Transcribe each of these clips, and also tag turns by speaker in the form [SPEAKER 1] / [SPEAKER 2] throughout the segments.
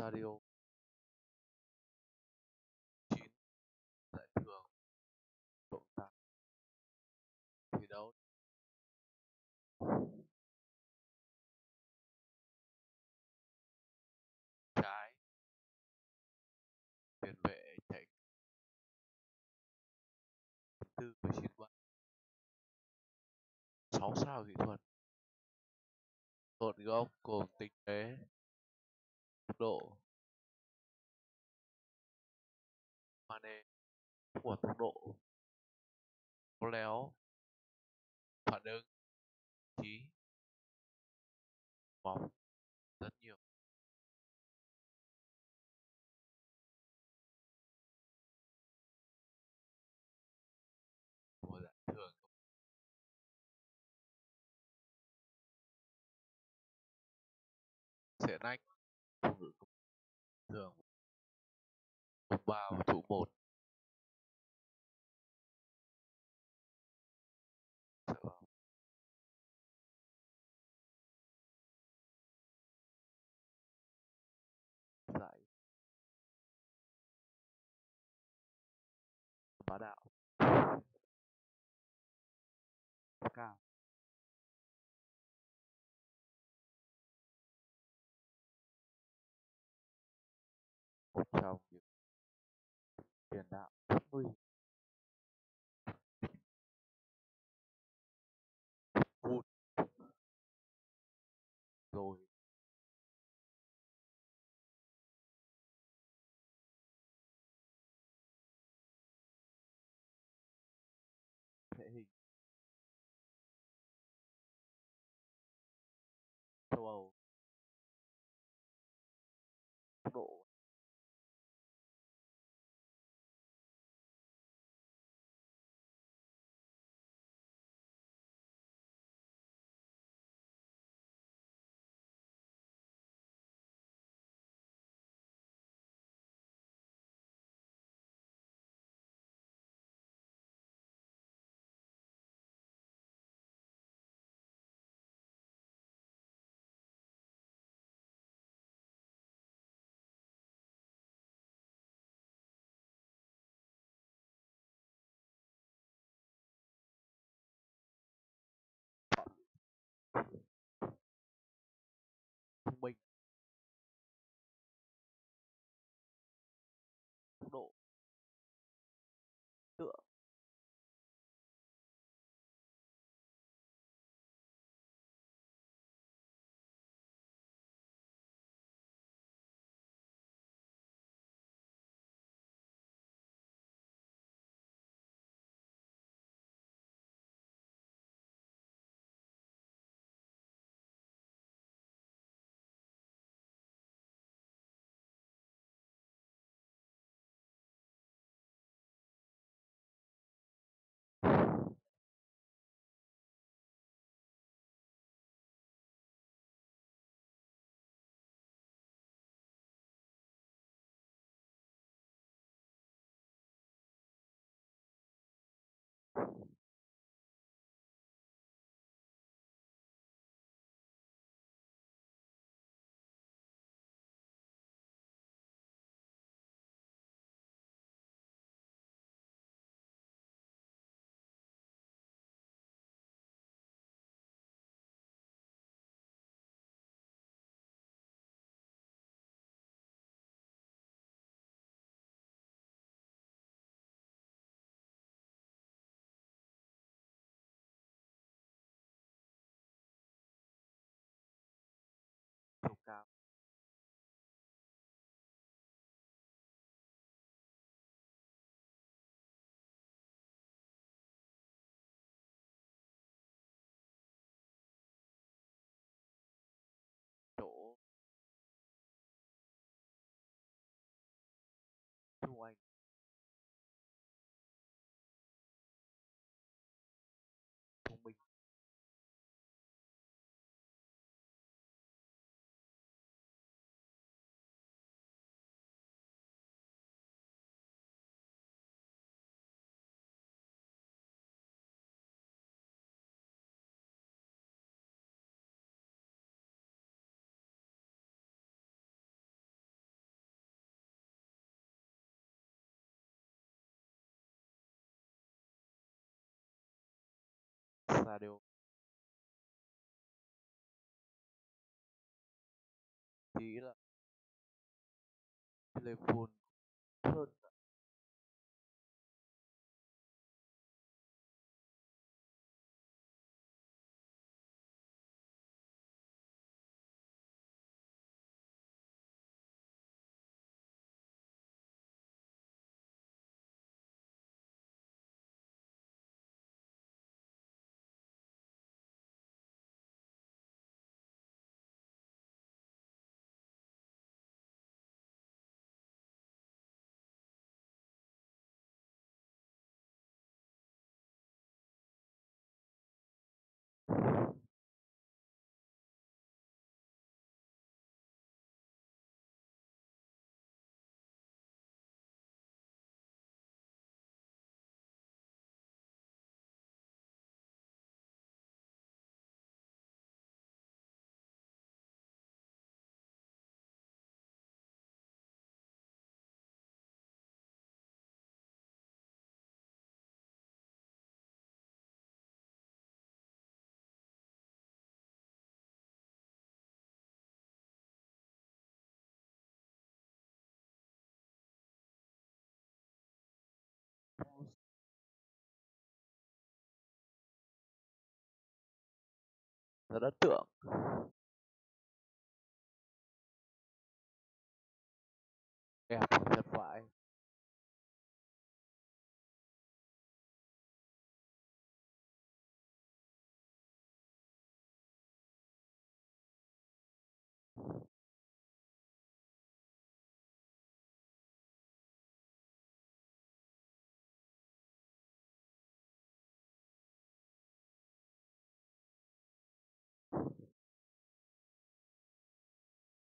[SPEAKER 1] Rosario chín, giải thưởng, cộng tác thi đấu. Trái. Tiền vệ chạy tư của chín bắn sáu sao kỹ thuật. Một góc cùng tinh tế độ độ Mane của tốc độ khéo léo, phản ứng trí bóng rất nhiều. Của sẽ nách top ba và thủ một. Giải bá đạo. Cao một trong những tiền radio chỉ là telephone hơn. Ạ. rất ấn tượng đẹp thật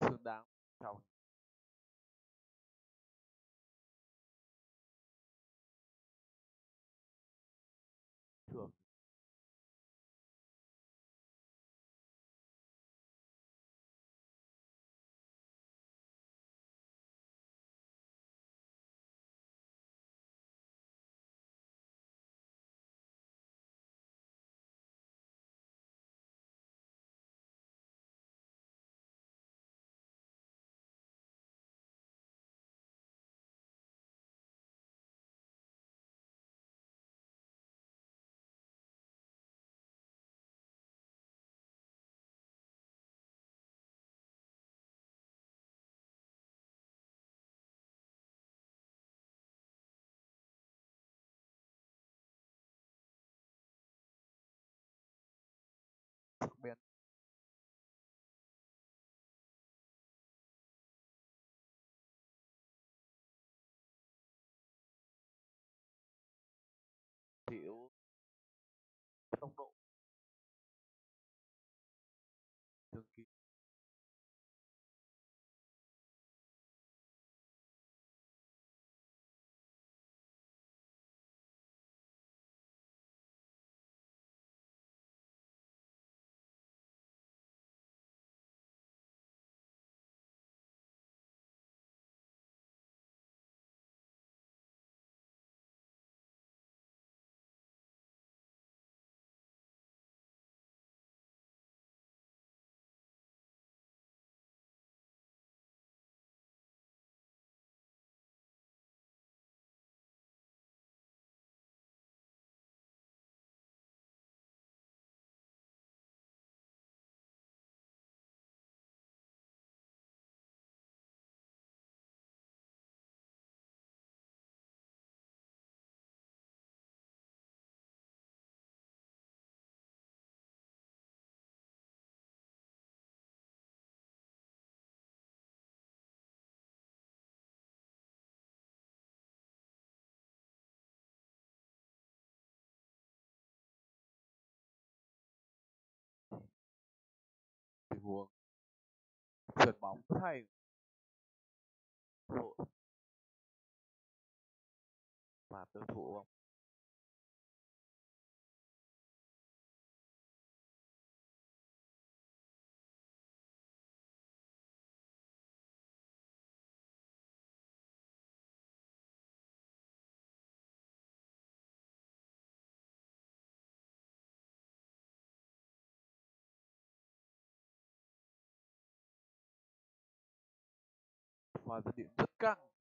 [SPEAKER 1] xứng đáng trong tốc độ sượt bóng hay đội và đối thủ Thực.